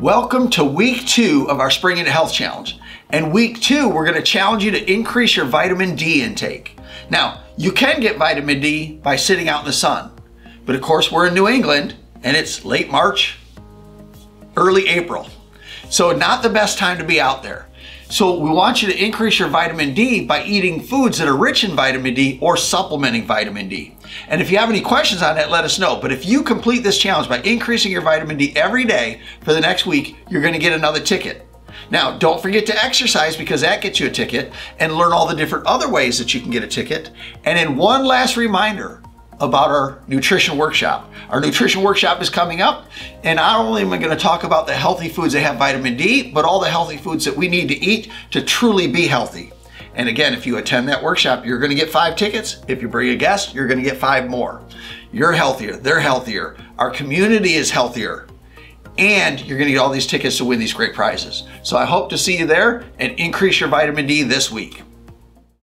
Welcome to week two of our Spring into Health Challenge. And week two, we're gonna challenge you to increase your vitamin D intake. Now, you can get vitamin D by sitting out in the sun. But of course, we're in New England and it's late March, early April. So not the best time to be out there. So we want you to increase your vitamin D by eating foods that are rich in vitamin D or supplementing vitamin D. And if you have any questions on that, let us know. But if you complete this challenge by increasing your vitamin D every day for the next week, you're gonna get another ticket. Now, don't forget to exercise because that gets you a ticket and learn all the different other ways that you can get a ticket. And then one last reminder, about our nutrition workshop. Our nutrition workshop is coming up, and not only am I going to talk about the healthy foods that have vitamin D, but all the healthy foods that we need to eat to truly be healthy. And again, if you attend that workshop, you're going to get five tickets. If you bring a guest, you're going to get five more. You're healthier, they're healthier, our community is healthier, and you're going to get all these tickets to win these great prizes. So I hope to see you there and increase your vitamin D this week.